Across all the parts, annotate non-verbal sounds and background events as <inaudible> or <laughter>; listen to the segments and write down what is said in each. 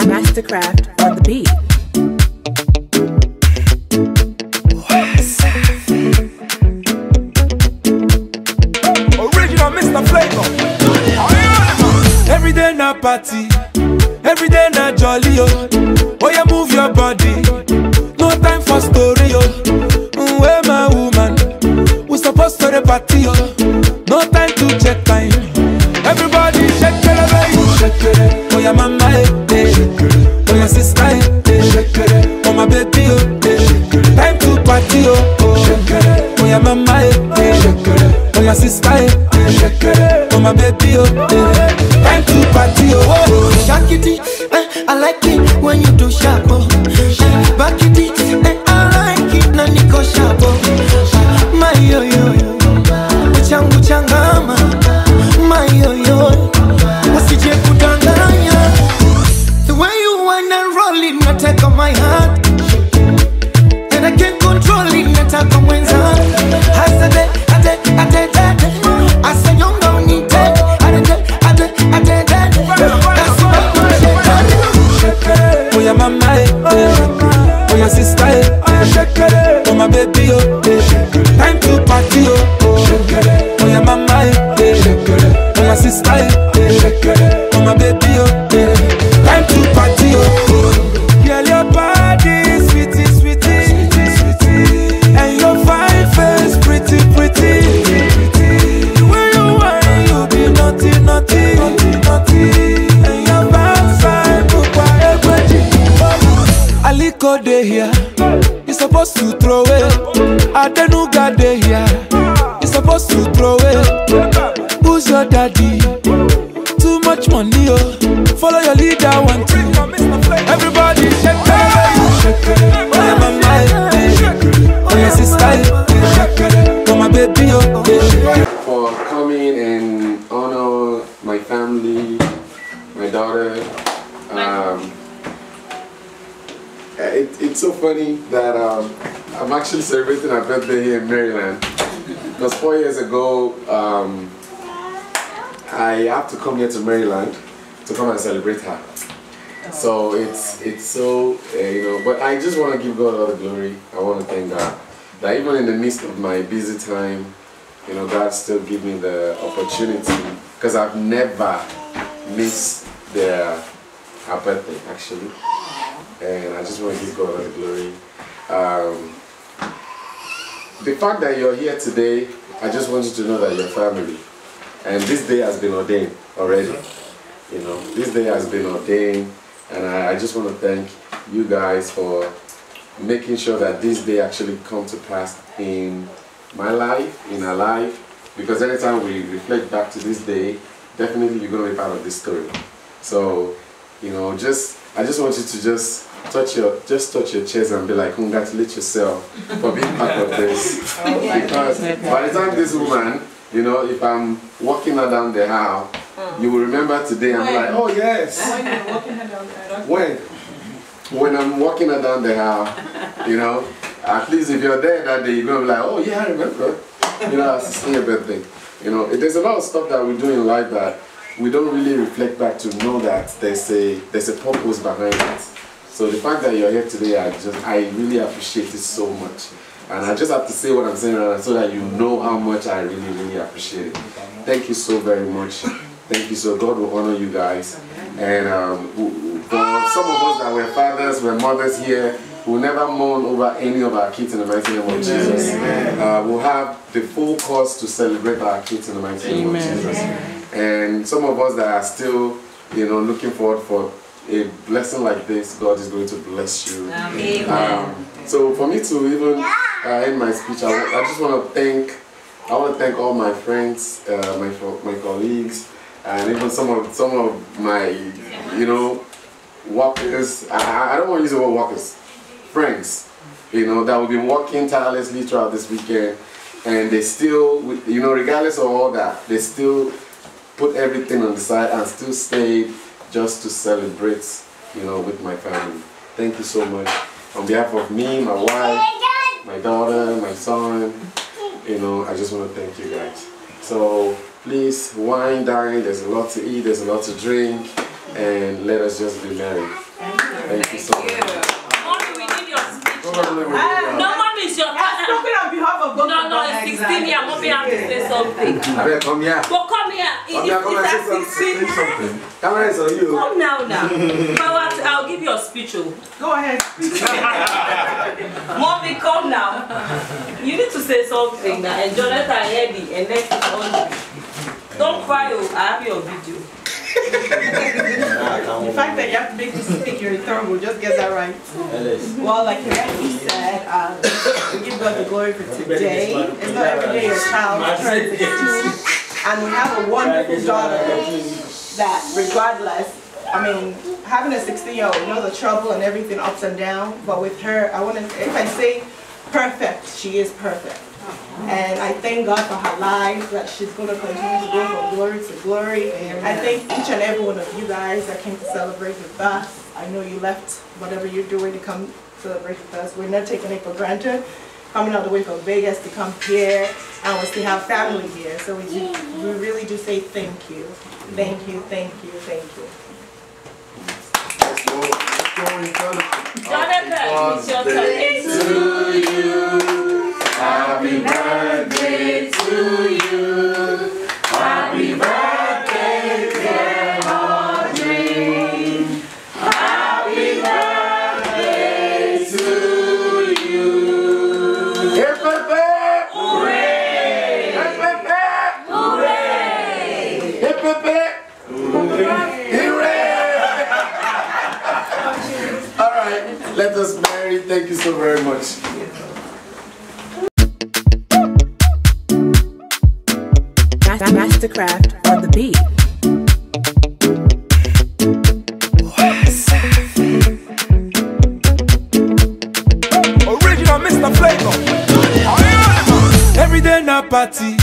Mastercraft on the beat. Original Mr. Flavour. Every day na party, every day na jolly oh. My baby oh. eh. Time to party oh. oh. Shakity, eh, I like it when you do sharp. Oh. Eh, Back eh, I like it na niko sharp. Oh. My yo yo yo, uchangu changama. My yo yo, supposed to throw it. Who's your daddy? Too much money, oh. Follow your leader, one two. Everybody shake it. Oh yeah, mama, eh, eh. oh yeah, sister, eh, eh. oh my baby, oh. eh. for coming and honor my family, my daughter. Um, it, it's so funny that um, I'm actually celebrating her birthday here in Maryland. Because four years ago, um, I have to come here to Maryland to come and celebrate her. So it's it's so uh, you know, but I just want to give God all the glory. I want to thank God that even in the midst of my busy time, you know, God still give me the opportunity because I've never missed their her birthday actually, and I just want to give God all the glory. Um, the fact that you're here today, I just want you to know that you're family, and this day has been ordained already. You know, this day has been ordained, and I, I just want to thank you guys for making sure that this day actually come to pass in my life, in our life, because anytime we reflect back to this day, definitely you're going to be part of this story. So, you know, just I just want you to just touch your just touch your chest and be like, congratulate yourself for being part of this. <laughs> Oh, because by the time this woman, you know, if I'm walking her down the aisle, hmm. you will remember today. I'm like, oh yes. When? I'm walking her down the aisle, <laughs> when I'm walking her down the aisle, you know, at least if you're there that day, you're gonna be like, oh yeah, I remember. You know, it's your birthday. You know, there's a lot of stuff that we do in life that we don't really reflect back to know that there's a there's a purpose behind it. So the fact that you're here today, I just I really appreciate it so much. And I just have to say what I'm saying right now so that you know how much I really, really appreciate it. Thank you so very much. Thank you so God will honor you guys. And um, for some of us that were fathers, were mothers here, we'll never mourn over any of our kids in the mighty name of Jesus. Uh, we'll have the full cause to celebrate our kids in the mighty name of Jesus. And some of us that are still, you know, looking forward for a blessing like this, God is going to bless you. Um, so for me to even uh, end my speech, I, I just want to thank, I want to thank all my friends, uh, my my colleagues, and even some of some of my, you know, workers. I, I- don't want to use the word workers, friends. You know that we've been working tirelessly throughout this weekend, and they still, you know, regardless of all that, they still put everything on the side and still stayed just to celebrate, you know, with my family. Thank you so much. On behalf of me, my wife, oh my daughter, my son, you know, I just want to thank you guys. So please wine, dine, there's a lot to eat, there's a lot to drink. and let us just be merry. Thank you so much. Mommy, we need your speech Probably we now. will, No, uh, mommy, it's your I'm turn. talking on behalf of both No, of no, us. it's 16 here. Mommy have to say something. I better come here. But come here. It- Come here, come and say it's say something. Camera is on you. Come now, now. <laughs> But I'll give you a speech. oh. Go ahead. <laughs> Mommy, come now. You need to say something now. And Jonathan, Eddie, and next is Audrey. Don't cry, oh. I have your video. The fact that you have to make me speak your return will just get that right. Well, like Eddie said, um, we give God the glory for today. It's not every day your child turns 16. And we have a wonderful daughter that regardless, I mean, having a 16 year old, you know the trouble and everything ups and downs, but with her, I want to, if I say perfect, she is perfect. And I thank God for her life, that she's going to continue to go from glory to glory. I thank each and every one of you guys that came to celebrate with us. I know you left whatever you're doing to come celebrate with us. We're not taking it for granted. Coming all the way from Vegas to come here, and we still have family here. So we, do, we really do say thank you. Thank you, thank you, thank you. Let's go. Let's go in uh, Jonathan, it's your turn. Let us marry. Thank you so very much. Mastercraft on the beat. Original Mr. Flavour. Every day na party,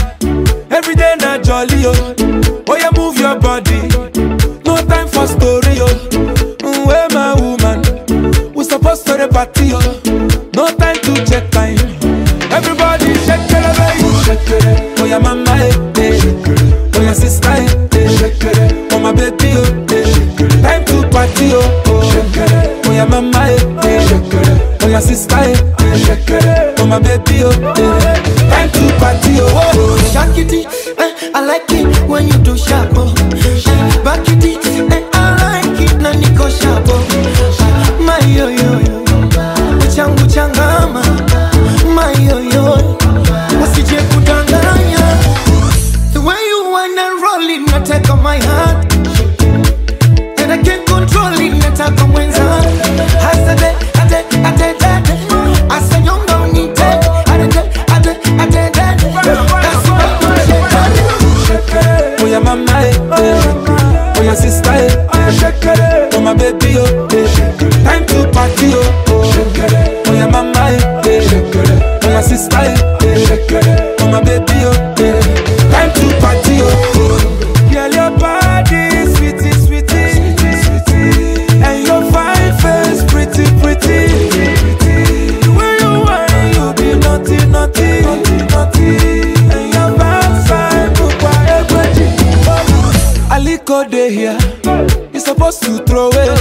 Aliko dey here, you supposed to throw it.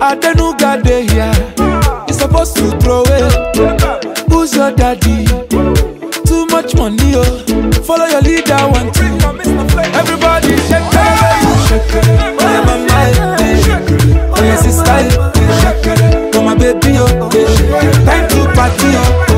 Adenuga dey here, you supposed to throw it. Who's your daddy? Too much money, oh. Follow your leader, one two. Everybody shake it, shake it. Oh yeah, mama, eh, eh. oh yeah, sister, eh, eh. oh my baby, oh. eh. Time to party, oh. oh.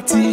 Party,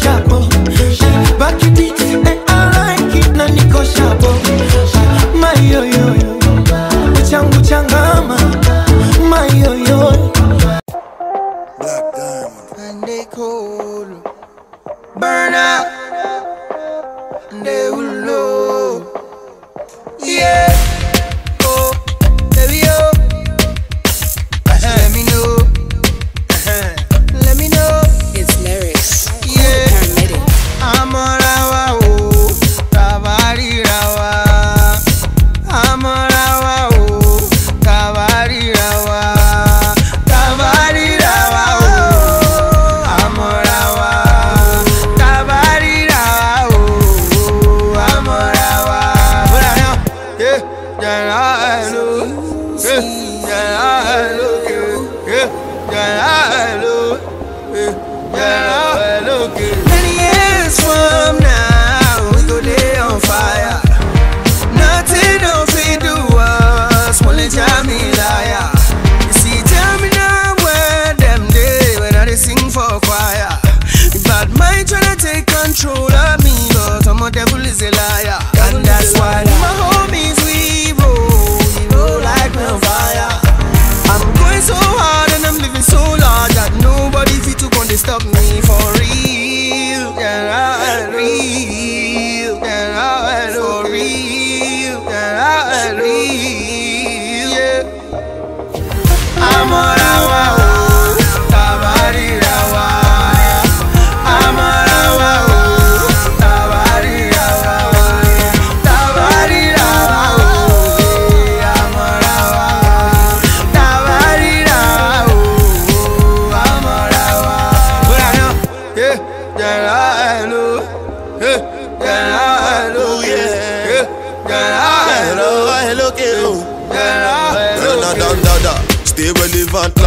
chapeau. Back to the good.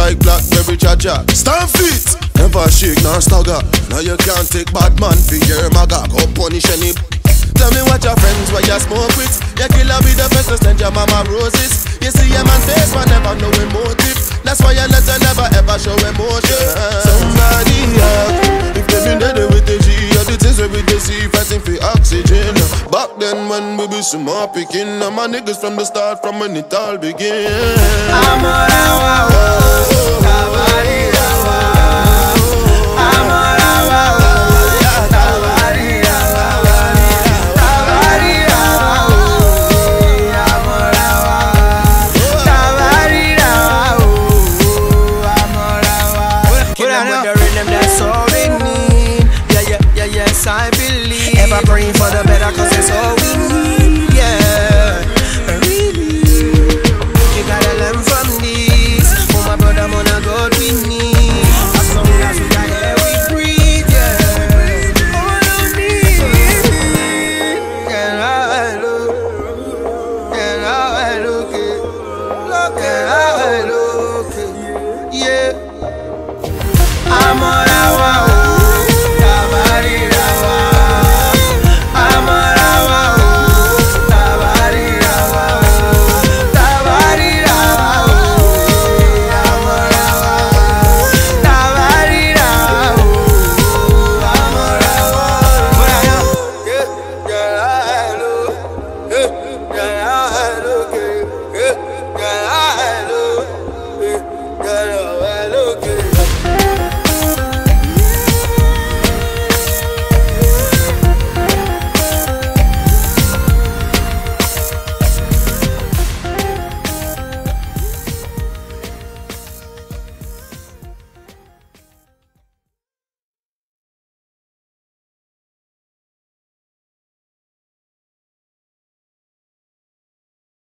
like blackberry cha-cha. Stand fit! Never shake nor stagger. Now you can't take bad man for your maga Go punish any Tell me what your friends where you smoke with. You killer be the best send your mama roses. You see a man's face but never know motive. That's why your letter never ever show emotion. Somebody help. If they been dead with the G Or the things where we deceive Back then when we be some more picking I'm a niggas from the start from when it all began Amor, agua, agua, Yeah,